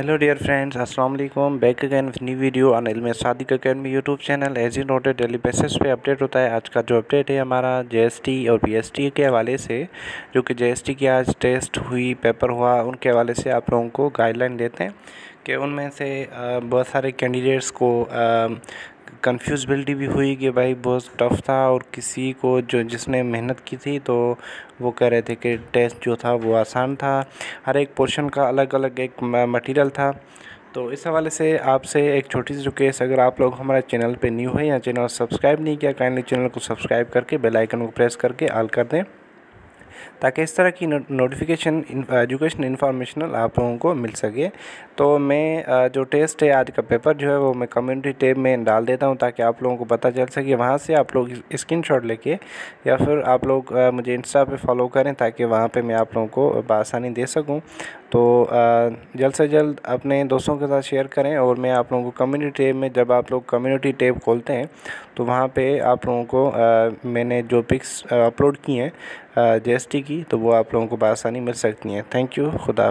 Hello dear friends अस्सलाम वालेकुम back again new video Anil में Sadiq academy YouTube channel as in noted daily basis पे update होता है। आज का जो अपडेट है, हमारा जीएसटी और पीएसटी के हवाले से, जो कि जीएसटी की आज टेस्ट हुई पेपर हुआ, उनके हवाले से आप लोगों को गाइडलाइन देते हैं कि उनमें से बहुत सारे कैंडिडेट्स को कन्फ्यूजबिलिटी भी हुई कि भाई बहुत टफ़ था और किसी को जो जिसने मेहनत की थी तो वो कह रहे थे कि टेस्ट जो था वो आसान था। हर एक पोर्शन का अलग अलग एक मटेरियल था। तो इस हवाले से आपसे एक छोटी सी रिक्वेस्ट अगर आप लोग हमारे चैनल पे न्यू है या चैनल सब्सक्राइब नहीं किया काइंडली चैनल को सब्सक्राइब करके बेल आइकन को प्रेस करके ऑल कर दें। ताकि इस तरह की नोटिफिकेशन एजुकेशन इन्फॉर्मेशनल आप लोगों को मिल सके। तो मैं जो टेस्ट है आज का पेपर जो है वो मैं कम्युनिटी टेब में डाल देता हूँ ताकि आप लोगों को पता चल सके। वहाँ से आप लोग स्क्रीन शॉट लेके या फिर आप लोग मुझे इंस्टा पे फॉलो करें ताकि वहाँ पे मैं आप लोगों को बसानी दे सकूँ। तो जल्द से जल्द अपने दोस्तों के साथ शेयर करें और मैं आप लोगों को कम्युनिटी टेब में जब आप लोग कम्युनिटी टेब खोलते हैं तो वहाँ पे आप लोगों को मैंने जो पिक्स अपलोड किए हैं जी की तो वो आप लोगों को बसानी मिल सकती हैं। थैंक यू खुदा